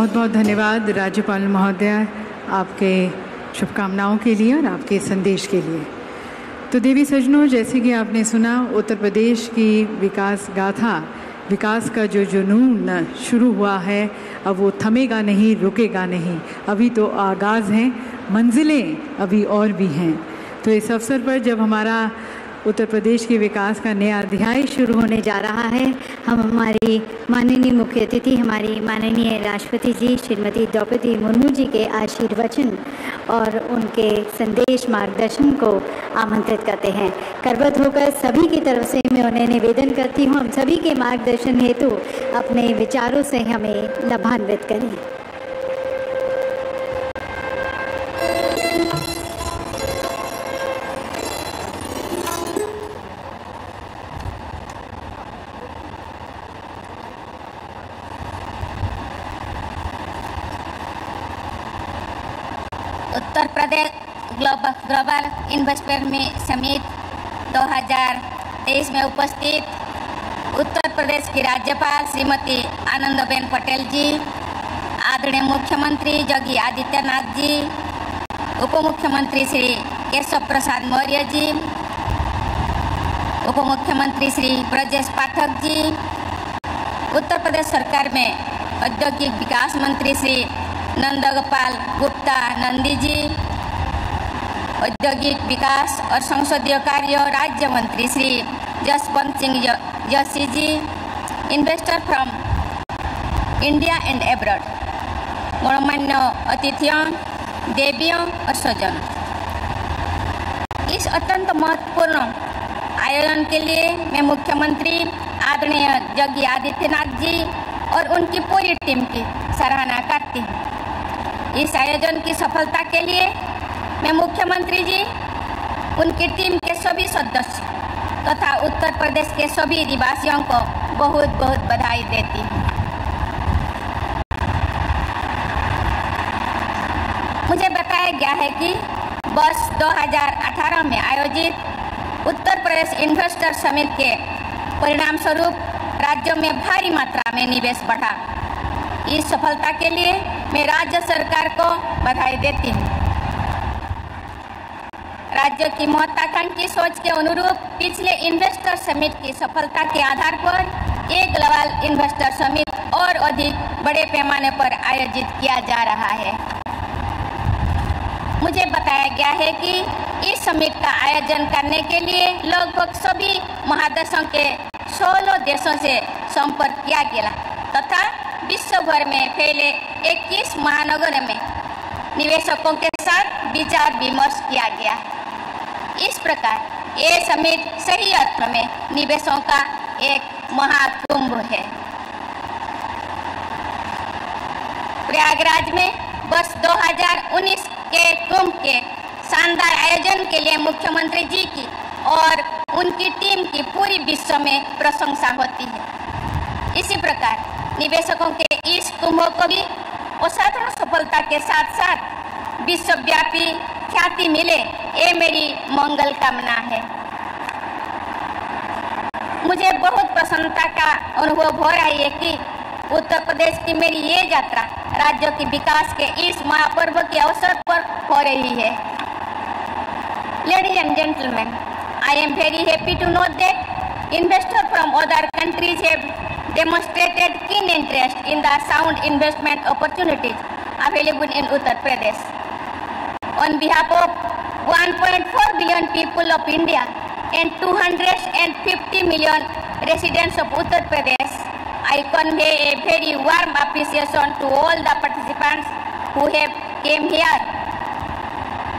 बहुत बहुत धन्यवाद राज्यपाल महोदय आपके शुभकामनाओं के लिए और आपके संदेश के लिए। तो देवी सजनों, जैसे कि आपने सुना, उत्तर प्रदेश की विकास गाथा, विकास का जो जुनून शुरू हुआ है, अब वो थमेगा नहीं, रुकेगा नहीं। अभी तो आगाज़ हैं, मंजिलें अभी और भी हैं। तो इस अवसर पर जब हमारा उत्तर प्रदेश के विकास का नया अध्याय शुरू होने जा रहा है। हम हमारी माननीय मुख्य अतिथि, हमारी माननीय राष्ट्रपति जी, श्रीमती द्रौपदी मुर्मू जी के आशीर्वचन और उनके संदेश मार्गदर्शन को आमंत्रित करते हैं। करबत होकर सभी की तरफ़ से मैं उन्हें निवेदन करती हूँ, हम सभी के मार्गदर्शन हेतु अपने विचारों से हमें लाभान्वित करें उत्तर प्रदेश ग्लोबल इन्वेस्टर में समिट 2023 में उपस्थित उत्तर प्रदेश की राज्यपाल श्रीमती आनंदबेन पटेल जी, आदरणीय मुख्यमंत्री योगी आदित्यनाथ जी उप मुख्यमंत्री श्री केशव प्रसाद मौर्य जी उप मुख्यमंत्री श्री ब्रजेश पाठक जी, उत्तर प्रदेश सरकार में औद्योगिक विकास मंत्री श्री नंदगोपाल गुप्ता नंदी जी औद्योगिक विकास और संसदीय कार्य राज्य मंत्री Shri Jaswant Singh Joshi ji investor from India and abroad गणमान्य अतिथियों, देवियों और स्वजन। इस अत्यंत महत्वपूर्ण आयोजन के लिए मैं मुख्यमंत्री आदरणीय योगी आदित्यनाथ जी और उनकी पूरी टीम की सराहना करती हूँ। इस आयोजन की सफलता के लिए मैं मुख्यमंत्री जी, उनकी टीम के सभी सदस्य तथा तो उत्तर प्रदेश के सभी निवासियों को बहुत बहुत बधाई देती हूँ। मुझे बताया गया है कि वर्ष 2018 में आयोजित उत्तर प्रदेश इन्वेस्टर समिट के परिणाम स्वरूप राज्यों में भारी मात्रा में निवेश बढ़ा। इस सफलता के लिए मैं राज्य सरकार को बधाई देती हूँ। राज्य की महत्वाकांक्षी सोच के अनुरूप पिछले इन्वेस्टर समिट की सफलता के आधार पर एक ग्लोबल इन्वेस्टर समिट और अधिक बड़े पैमाने पर आयोजित किया जा रहा है। मुझे बताया गया है कि इस समिट का आयोजन करने के लिए लगभग सभी महादेशों के 16 देशों से संपर्क किया गया तथा विश्व भर में फैले 21 महानगर में निवेशकों के साथ विचार विमर्श किया गया। इस प्रकार ये समिट सही अर्थ में निवेशों का एक महाकुंभ है। प्रयागराज में वर्ष 2019 के कुंभ के शानदार आयोजन के लिए मुख्यमंत्री जी की और उनकी टीम की पूरी विश्व में प्रशंसा होती है। इसी प्रकार, निवेशकों के इस कुंभ को भी असाधारण सफलता के साथ साथ विश्वव्यापी ख्याति मिले ये मेरी मंगल कामना है मुझे बहुत प्रसन्नता का अनुभव हो रहा है कि उत्तर प्रदेश की मेरी ये यात्रा राज्यों के विकास के इस महापर्व के अवसर पर हो रही है ladies and gentleman I am very happy to know that investor from other countries have demonstrated keen interest in the sound investment opportunities available in Uttar Pradesh. On behalf of 1.4 billion people of India and 250 million residents of Uttar Pradesh, I convey a very warm appreciation to all the participants who have came here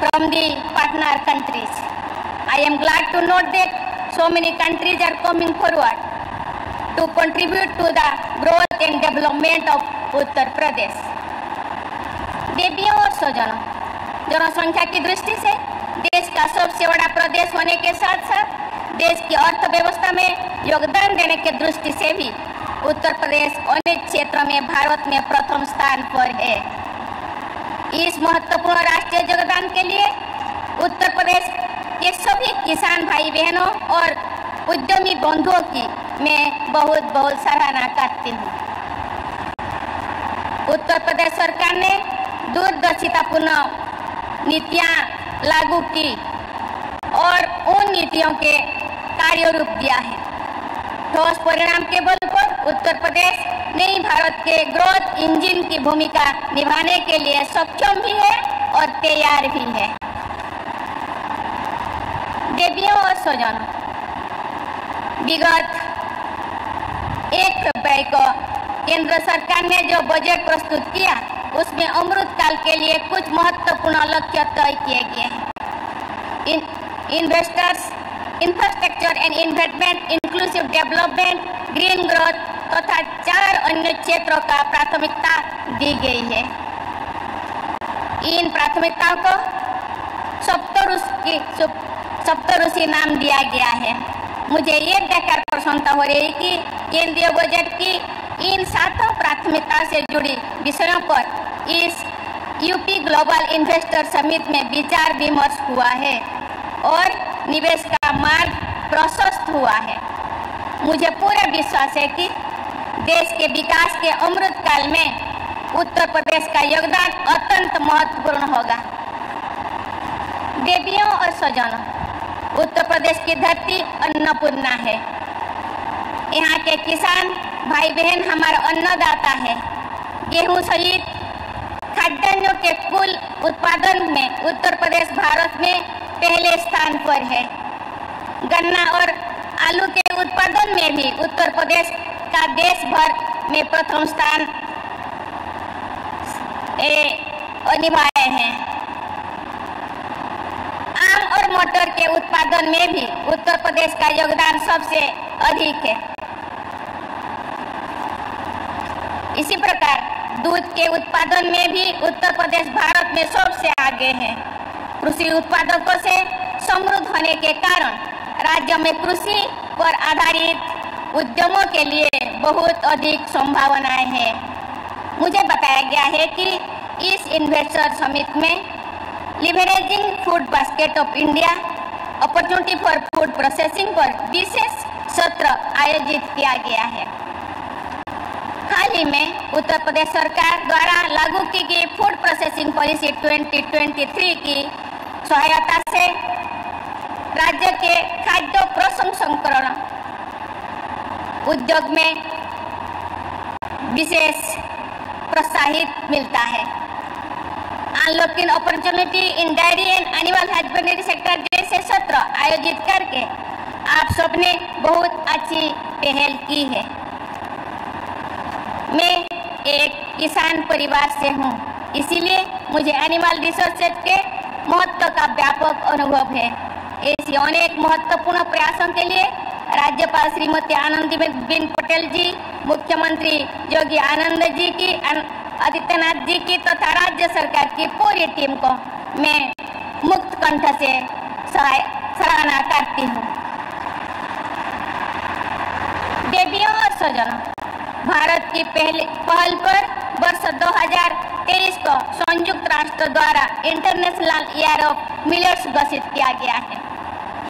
from the partner countries. I am glad to note that so many countries are coming forward to contribute to the growth and development of Uttar Pradesh देवियों और स्वजनों जनसंख्या की दृष्टि से देश का सबसे बड़ा प्रदेश होने के साथ साथ देश की अर्थव्यवस्था में योगदान देने के दृष्टि से भी उत्तर प्रदेश अनेक क्षेत्रों में भारत में प्रथम स्थान पर है। इस महत्वपूर्ण राष्ट्रीय योगदान के लिए उत्तर प्रदेश के सभी किसान भाई बहनों और उद्यमी बंधुओं की मैं बहुत बहुत सराहना करती हूँ। उत्तर प्रदेश सरकार ने दूरदर्शितापूर्ण नीतियाँ लागू की। और उन नीतियों के कार्य रूप दिया है। ठोस परिणाम के बल पर उत्तर प्रदेश, नई भारत के ग्रोथ इंजन की भूमिका निभाने के लिए सक्षम भी है और तैयार भी है। देवियों और स्वजनों, विगत एक फरवरी को केंद्र सरकार ने जो बजट प्रस्तुत किया, उसमें अमृत काल के लिए कुछ महत्वपूर्ण लक्ष्य तय किए गए हैं। Investors infrastructure and investment inclusive development green growth तथा तो चार अन्य क्षेत्रों का प्राथमिकता दी गई है। इन प्राथमिकताओं को सप्तऋषि नाम दिया गया है। मुझे ये देखकर प्रसन्नता हो रही कि केंद्रीय बजट की इन सातों प्राथमिकता से जुड़ी विषयों पर इस यूपी ग्लोबल इन्वेस्टर समिट में विचार विमर्श हुआ है। और निवेश का मार्ग प्रशस्त हुआ है। मुझे पूरा विश्वास है कि देश के विकास के अमृत काल में उत्तर प्रदेश का योगदान अत्यंत महत्वपूर्ण होगा। देवियों और स्वजनों, उत्तर प्रदेश की धरती अन्नपूर्णा है। यहाँ के किसान भाई बहन हमारा अन्नदाता है। गेहूँ सहित खाद्यान्नों के कुल उत्पादन में उत्तर प्रदेश, भारत में पहले स्थान पर है। गन्ना और आलू के उत्पादन में भी उत्तर प्रदेश का देश भर में प्रथम स्थान निभाए हैं। आम और मटर के उत्पादन में भी उत्तर प्रदेश का योगदान सबसे अधिक है। इसी प्रकार दूध के उत्पादन में भी उत्तर प्रदेश, भारत में सबसे आगे है। कृषि उत्पादकों से समृद्ध होने के कारण राज्य में कृषि पर आधारित उद्यमों के लिए बहुत अधिक संभावनाएँ हैं। मुझे बताया गया है कि इस इन्वेस्टर समिट में leveraging food basket of India, opportunity for food processing पर विशेष सत्र आयोजित किया गया है। हाल ही में उत्तर प्रदेश सरकार द्वारा लागू की गई फ़ूड प्रोसेसिंग पॉलिसी 2023 की सहायता से राज्य के खाद्य प्रसंस्करण उद्योग में विशेष प्रोत्साहित मिलता है। Unlocking opportunity in dairy and animal husbandry sector जैसे सत्र आयोजित करके आप सबने बहुत अच्छी पहल की है। मैं एक किसान परिवार से हूँ, इसीलिए मुझे एनिमल रिसोर्सेज के महत्व का व्यापक अनुभव है। ऐसे अनेक महत्वपूर्ण प्रयासों के लिए राज्यपाल श्रीमती आनंदीबेन पटेल जी, मुख्यमंत्री योगी आनंद जी की आदित्यनाथ जी की तथा राज्य सरकार की पूरी टीम को मैं मुक्त कंठ से सराहना करती हूँ। देवियों और स्वजनों, भारत की पहले, पहल पर वर्ष 2023 को संयुक्त राष्ट्र द्वारा इंटरनेशनल ईयर ऑफ़ मिलेट्स घोषित किया गया है।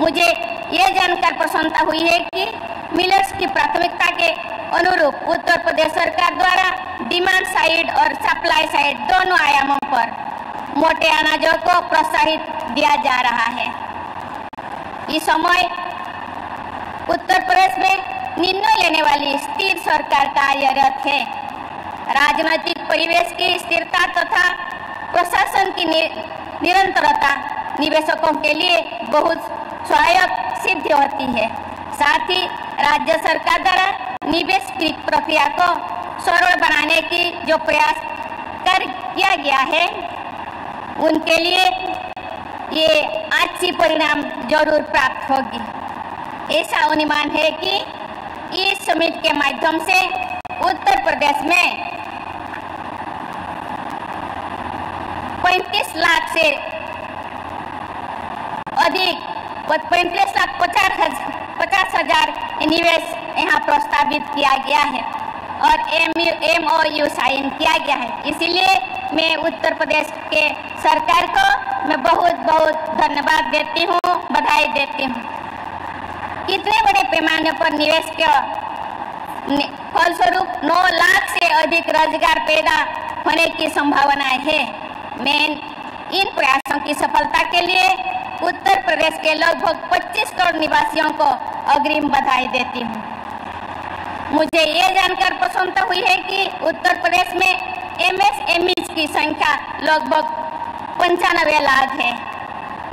मुझे ये जानकर प्रसन्नता हुई है कि मिलर्स की प्राथमिकता के अनुरूप उत्तर प्रदेश सरकार द्वारा डिमांड साइड और सप्लाई साइड दोनों आयामों पर मोटे अनाजों को प्रोत्साहित दिया जा रहा है। इस समय उत्तर प्रदेश में निर्णय लेने वाली स्थिर सरकार कार्यरत है। राजनीतिक परिवेश की स्थिरता तथा प्रशासन की निरंतरता निवेशकों के लिए बहुत सहायक सिद्ध होती है। साथ ही राज्य सरकार द्वारा निवेश की प्रक्रिया को सरल बनाने की जो प्रयास कर किया गया है, उनके लिए ये अच्छी परिणाम ज़रूर प्राप्त होगी। ऐसा अनुमान है कि इस समिट के माध्यम से उत्तर प्रदेश में 35 लाख से अधिक पैंतीस लाख पचास हज़ार पचास हज़ार निवेश यहाँ प्रस्तावित किया गया है और M U M O U sign किया गया है। इसीलिए मैं उत्तर प्रदेश के सरकार को मैं बहुत बहुत धन्यवाद देती हूँ, बधाई देती हूँ। कितने बड़े पैमाने पर निवेश के फलस्वरूप 9 लाख से अधिक रोज़गार पैदा होने की संभावनाएँ है। मैं इन प्रयासों की सफलता के लिए उत्तर प्रदेश के लगभग 25 करोड़ निवासियों को अग्रिम बधाई देती हूँ। मुझे ये जानकर प्रसन्नता हुई है कि उत्तर प्रदेश में एमएसएमई की संख्या लगभग पंचानवे लाख है,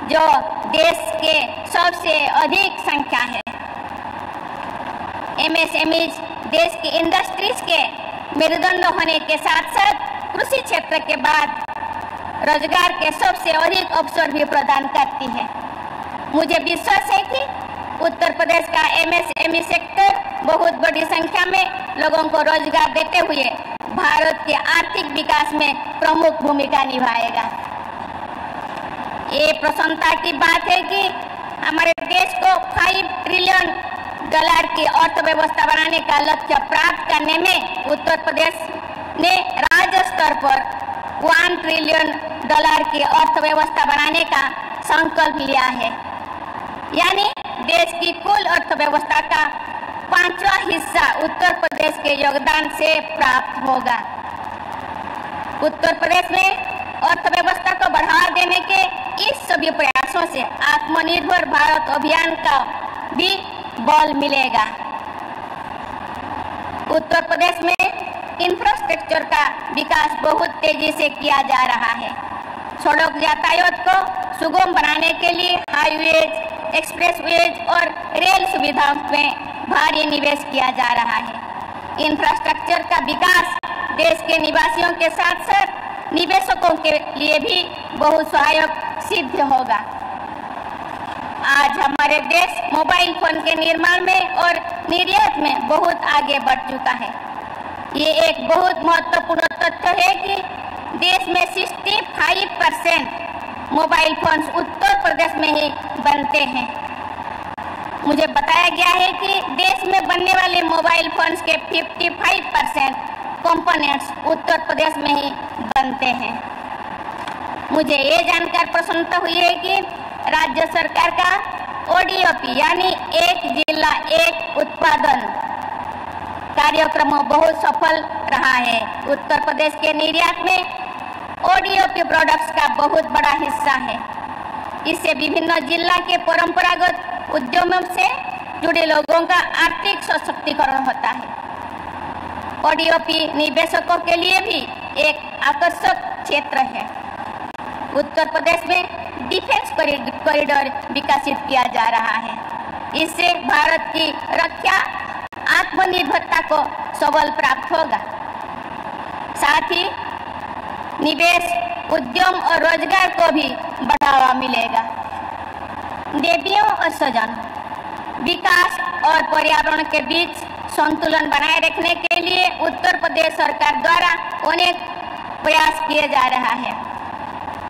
जो देश के सबसे अधिक संख्या है। एमएसएमई देश की इंडस्ट्रीज़ के मेरुदंड होने के साथ साथ कृषि क्षेत्र के बाद रोज़गार के सबसे अधिक अवसर भी प्रदान करती है। मुझे विश्वास है कि उत्तर प्रदेश का एमएसएमई सेक्टर बहुत बड़ी संख्या में लोगों को रोज़गार देते हुए भारत के आर्थिक विकास में प्रमुख भूमिका निभाएगा। ये प्रसन्नता की बात है कि हमारे देश को 5 ट्रिलियन डॉलर की अर्थव्यवस्था बनाने का लक्ष्य प्राप्त करने में उत्तर प्रदेश ने राज्य स्तर पर वन ट्रिलियन डॉलर की अर्थव्यवस्था बनाने का संकल्प लिया है। यानी देश की कुल अर्थव्यवस्था का पांचवा हिस्सा उत्तर प्रदेश के योगदान से प्राप्त होगा। उत्तर प्रदेश में अर्थव्यवस्था को बढ़ावा देने के इस सभी प्रयासों से आत्मनिर्भर भारत अभियान का भी बल मिलेगा। उत्तर प्रदेश में इंफ्रास्ट्रक्चर का विकास बहुत तेज़ी से किया जा रहा है। सड़क यातायात को सुगम बनाने के लिए हाईवेज एक्सप्रेसवेज और रेल सुविधाओं में भारी निवेश किया जा रहा है। इंफ्रास्ट्रक्चर का विकास देश के निवासियों के साथ साथ निवेशकों के लिए भी बहुत सहायक सिद्ध होगा। आज हमारे देश मोबाइल फ़ोन के निर्माण में और निर्यात में बहुत आगे बढ़ चुका है। ये एक बहुत महत्वपूर्ण तथ्य है कि देश में 65 percent mobile phone Uttar Pradesh में ही बनते हैं। मुझे बताया गया है कि देश में बनने वाले मोबाइल फोन्स के 55 परसेंट कॉम्पोनेंट्स उत्तर प्रदेश में ही बनते हैं। मुझे ये जानकर प्रसन्नता हुई है कि राज्य सरकार का ओडीओपी यानी एक जिला, एक उत्पादन कार्यक्रम बहुत सफल रहा है। उत्तर प्रदेश के निर्यात में ओडीओपी प्रोडक्ट्स का बहुत बड़ा हिस्सा है। इससे विभिन्न जिला के परंपरागत उद्यमों से जुड़े लोगों का आर्थिक सशक्तिकरण होता है। ओडीओपी निवेशकों के लिए भी एक आकर्षक क्षेत्र है। उत्तर प्रदेश में डिफेंस कॉरिडोर विकसित किया जा रहा है। इससे भारत की रक्षा आत्मनिर्भरता को सबल प्राप्त होगा। साथ ही निवेश, उद्यम और रोज़गार को भी बढ़ावा मिलेगा। देवियों और सजन विकास और पर्यावरण के बीच संतुलन बनाए रखने के लिए उत्तर प्रदेश सरकार द्वारा अनेक प्रयास किए जा रहा है।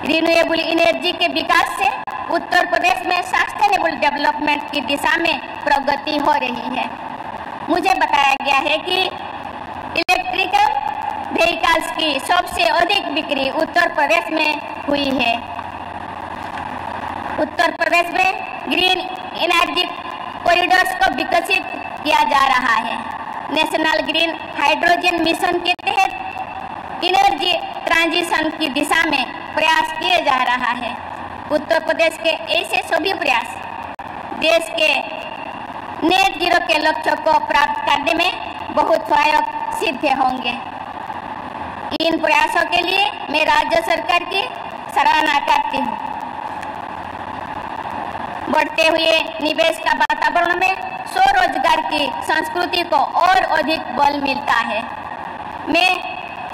रिन्यूएबल एनर्जी के विकास से उत्तर प्रदेश में सस्टेनेबल डेवलपमेंट की दिशा में प्रगति हो रही है। मुझे बताया गया है कि इलेक्ट्रिकल व्हीकल्स की सबसे अधिक बिक्री उत्तर प्रदेश में हुई है। उत्तर प्रदेश में ग्रीन एनर्जी कॉरिडोर्स को विकसित किया जा रहा है। नेशनल ग्रीन हाइड्रोजन मिशन के तहत एनर्जी ट्रांजिशन की दिशा में प्रयास किए जा रहा है। उत्तर प्रदेश के ऐसे सभी प्रयास देश के नेट ज़ीरो के लक्ष्य को प्राप्त करने में बहुत सहायक सिद्ध होंगे। इन प्रयासों के लिए मैं राज्य सरकार की सराहना करती हूँ। बढ़ते हुए निवेश का वातावरण में स्वरोजगार की संस्कृति को और अधिक बल मिलता है। मैं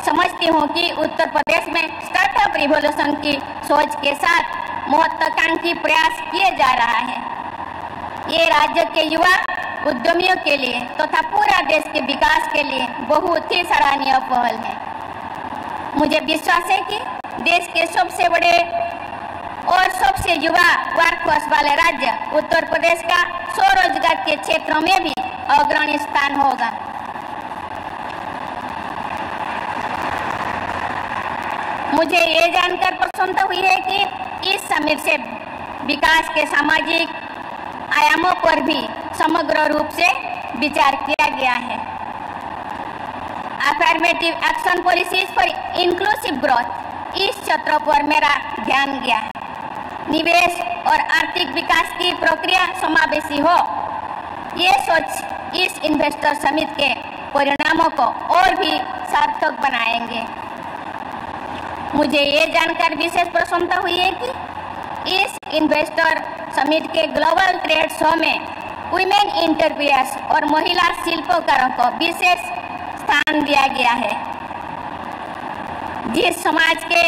समझती हूँ कि उत्तर प्रदेश में स्टार्टअप रिवोल्यूशन की सोच के साथ महत्वाकांक्षी प्रयास किए जा रहा है। ये राज्य के युवा उद्यमियों के लिए तथा तो पूरा देश के विकास के लिए बहुत ही सराहनीय पहल है। मुझे विश्वास है कि देश के सबसे बड़े और सबसे युवा वर्कफोर्स वाले राज्य उत्तर प्रदेश का स्वरोजगार के क्षेत्रों में भी अग्रणी स्थान होगा। मुझे ये जानकर प्रसन्नता हुई है कि इस समिट से विकास के सामाजिक आयामों पर भी समग्र रूप से विचार किया गया है। Affirmative action policies for inclusive growth इस क्षेत्रों पर मेरा ध्यान गया है। निवेश और आर्थिक विकास की प्रक्रिया समावेशी हो। ये सोच इस इन्वेस्टर समिट के परिणामों को और भी सार्थक बनाएँगे। मुझे ये जानकर विशेष प्रसन्नता हुई है कि इस इन्वेस्टर समिट के ग्लोबल ट्रेड शो में वुमेन इंटरप्रियर्स और महिला शिल्पकारों को विशेष स्थान दिया गया है। जिस समाज के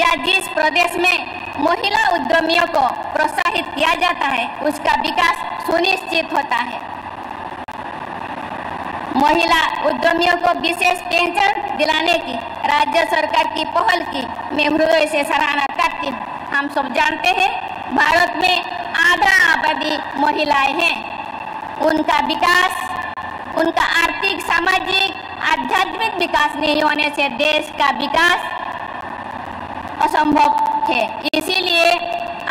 या जिस प्रदेश में महिला उद्यमियों को प्रोत्साहित किया जाता है, उसका विकास सुनिश्चित होता है। महिला उद्यमियों को विशेष पेंशन दिलाने की, राज्य सरकार की पहल की मैं हृदय से सराहना करती हूँ। हम सब जानते हैं भारत में आधा आबादी महिलाएँ हैं। उनका विकास, उनका आर्थिक, सामाजिक, आध्यात्मिक विकास नहीं होने से देश का विकास असंभव है। इसीलिए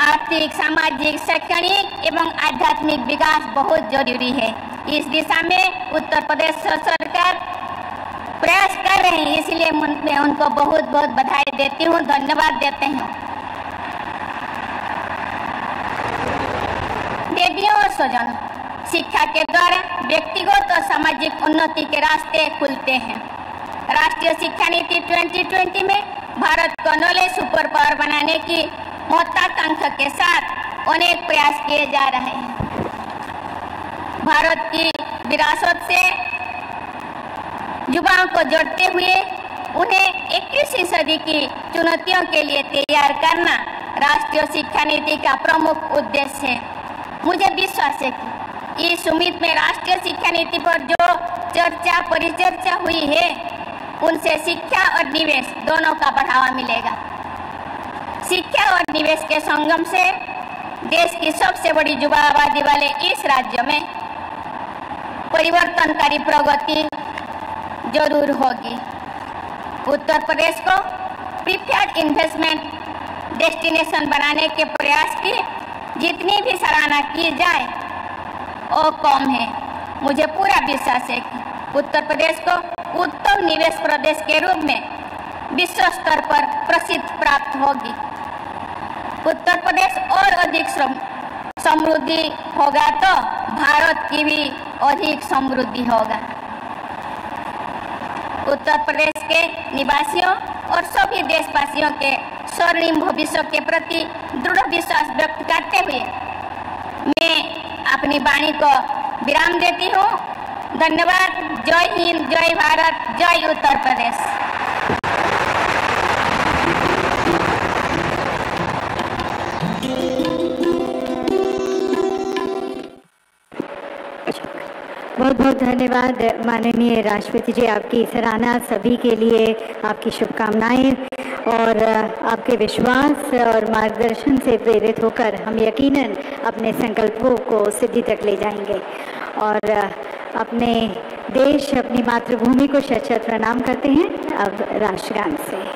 आर्थिक, सामाजिक, शैक्षणिक एवं आध्यात्मिक विकास बहुत ज़रूरी है। इस दिशा में उत्तर प्रदेश सरकार प्रयास कर रहे हैं, इसलिए मैं उनको बहुत बहुत बधाई देती हूँ, धन्यवाद देते हैं। देवियों और स्वजनों शिक्षा के द्वारा व्यक्तिगत और सामाजिक उन्नति के रास्ते खुलते हैं। राष्ट्रीय शिक्षा नीति 2020 में भारत को नॉलेज सुपर पावर बनाने की महत्वाकांक्षा के साथ अनेक प्रयास किए जा रहे हैं। भारत की विरासत से युवाओं को जोड़ते हुए उन्हें इक्कीसवीं सदी की चुनौतियों के लिए तैयार करना राष्ट्रीय शिक्षा नीति का प्रमुख उद्देश्य है। मुझे विश्वास है कि इस उम्मीद में राष्ट्रीय शिक्षा नीति पर जो चर्चा परिचर्चा हुई है, उनसे शिक्षा और निवेश दोनों का बढ़ावा मिलेगा। शिक्षा और निवेश के संगम से देश की सबसे बड़ी युवा आबादी वाले इस राज्य में परिवर्तनकारी प्रगति ज़रूर होगी। उत्तर प्रदेश को प्रीफेड इन्वेस्टमेंट डेस्टिनेशन बनाने के प्रयास की जितनी भी सराहना की जाए वो कम है? मुझे पूरा विश्वास है कि उत्तर प्रदेश को उत्तम निवेश प्रदेश के रूप में विश्व स्तर पर प्रसिद्ध प्राप्त होगी। उत्तर प्रदेश और अधिक समृद्धि होगा तो भारत की भी अधिक समृद्धि होगा। उत्तर प्रदेश के निवासियों और सभी देशवासियों के स्वर्णिम भविष्य के प्रति दृढ़ विश्वास व्यक्त करते हुए मैं अपनी वाणी को विराम देती हूँ। धन्यवाद। जय हिंद, जय भारत, जय उत्तर प्रदेश। बहुत बहुत धन्यवाद माननीय राष्ट्रपति जी, आपकी सराहना सभी के लिए, आपकी शुभकामनाएँ। और आपके विश्वास और मार्गदर्शन से प्रेरित होकर हम यकीनन अपने संकल्पों को सिद्धि तक ले जाएँगे। और अपने देश, अपनी मातृभूमि को शत प्रणाम करते हैं। अब राष्ट्रगान से।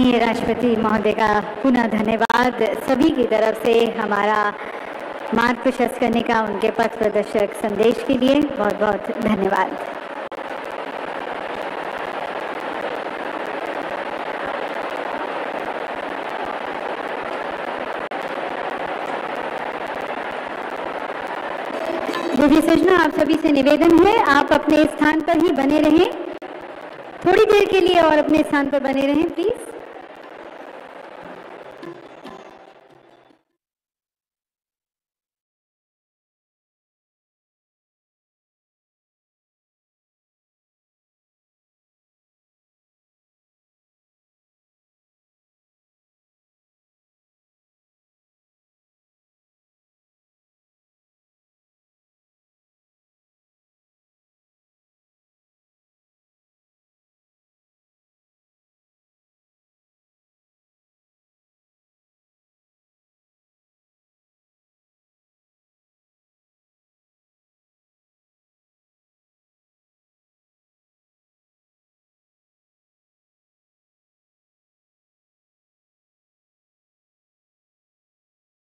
माननीय राष्ट्रपति महोदय का पुनः धन्यवाद। सभी की तरफ़ से हमारा मार्ग प्रशस्त करने का उनके पथ प्रदर्शक संदेश के लिए बहुत बहुत धन्यवाद आप सभी से निवेदन है, आप अपने स्थान पर ही बने रहें। थोड़ी देर के लिए और अपने स्थान पर बने रहें प्लीज़